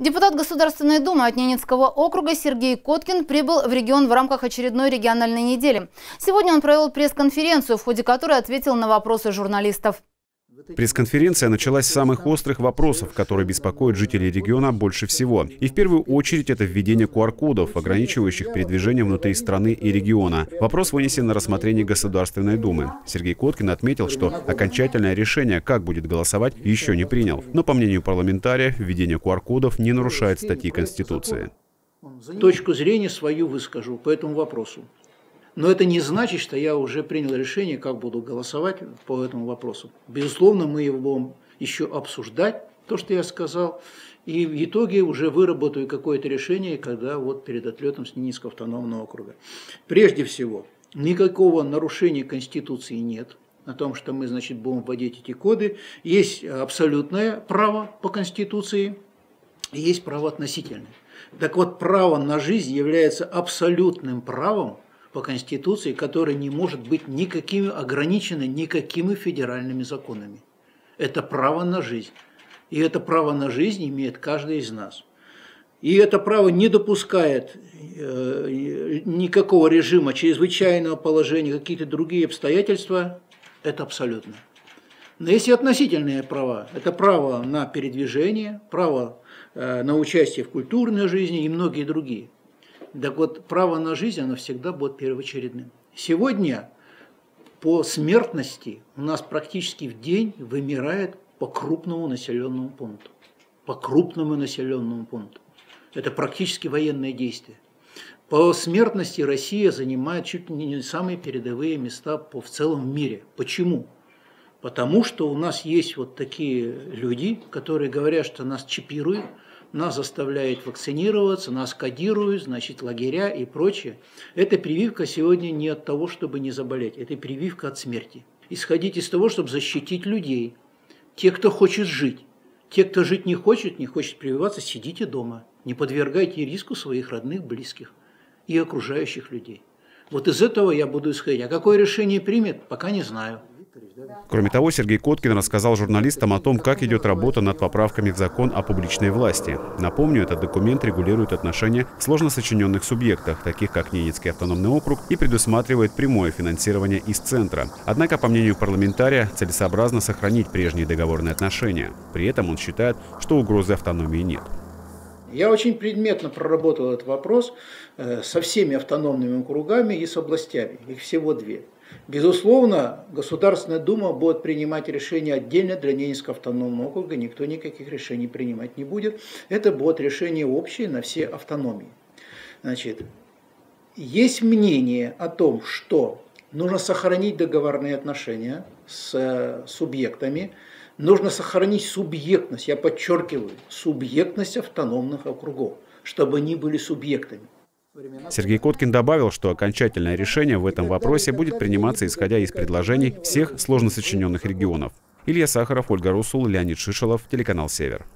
Депутат Государственной Думы от Ненецкого округа Сергей Коткин прибыл в регион в рамках очередной региональной недели. Сегодня он провел пресс-конференцию, в ходе которой ответил на вопросы журналистов. Пресс-конференция началась с самых острых вопросов, которые беспокоят жителей региона больше всего. И в первую очередь это введение QR-кодов, ограничивающих передвижение внутри страны и региона. Вопрос вынесен на рассмотрение Государственной Думы. Сергей Коткин отметил, что окончательное решение, как будет голосовать, еще не принял. Но, по мнению парламентария, введение QR-кодов не нарушает статьи Конституции. Точку зрения свою выскажу по этому вопросу. Но это не значит, что я уже принял решение, как буду голосовать по этому вопросу. Безусловно, мы его будем еще обсуждать, то, что я сказал, и в итоге уже выработаю какое-то решение, когда вот перед отлетом с Ненецкого автономного округа. Прежде всего, никакого нарушения Конституции нет о том, что мы, значит, будем вводить эти коды. Есть абсолютное право по Конституции, есть право относительное. Так вот, право на жизнь является абсолютным правом, по Конституции, которая не может быть никакими ограничена никакими федеральными законами. Это право на жизнь. И это право на жизнь имеет каждый из нас. И это право не допускает э, никакого режима чрезвычайного положения, какие-то другие обстоятельства. Это абсолютно. Но есть и относительные права. Это право на передвижение, право э, на участие в культурной жизни и многие другие. Так вот, право на жизнь, оно всегда будет первоочередным. Сегодня по смертности у нас практически в день вымирает по крупному населенному пункту. По крупному населенному пункту. Это практически военное действие. По смертности Россия занимает чуть ли не самые передовые места по, в целом мире. Почему? Потому что у нас есть вот такие люди, которые говорят, что нас чипируют, нас заставляют вакцинироваться, нас кодируют, значит, лагеря и прочее. Эта прививка сегодня не от того, чтобы не заболеть, это прививка от смерти. Исходить из того, чтобы защитить людей, тех, кто хочет жить. Те, кто жить не хочет, не хочет прививаться, сидите дома. Не подвергайте риску своих родных, близких и окружающих людей. Вот из этого я буду исходить. А какое решение примет, пока не знаю. Кроме того, Сергей Коткин рассказал журналистам о том, как идет работа над поправками в закон о публичной власти. Напомню, этот документ регулирует отношения в сложно сочиненных субъектах, таких как Ненецкий автономный округ, и предусматривает прямое финансирование из центра. Однако, по мнению парламентария, целесообразно сохранить прежние договорные отношения. При этом он считает, что угрозы автономии нет. Я очень предметно проработал этот вопрос э, со всеми автономными округами и с областями. Их всего две. Безусловно, Государственная Дума будет принимать решения отдельно для Ненецкого автономного округа, никто никаких решений принимать не будет. Это будет решение общее на все автономии. Значит, есть мнение о том, что нужно сохранить договорные отношения с э, субъектами, нужно сохранить субъектность, я подчеркиваю, субъектность автономных округов, чтобы они были субъектами. Сергей Коткин добавил, что окончательное решение в этом вопросе будет приниматься исходя из предложений всех сложно сочиненных регионов. Илья Сахаров, Ольга Русул, Леонид Шишелов, телеканал «Север».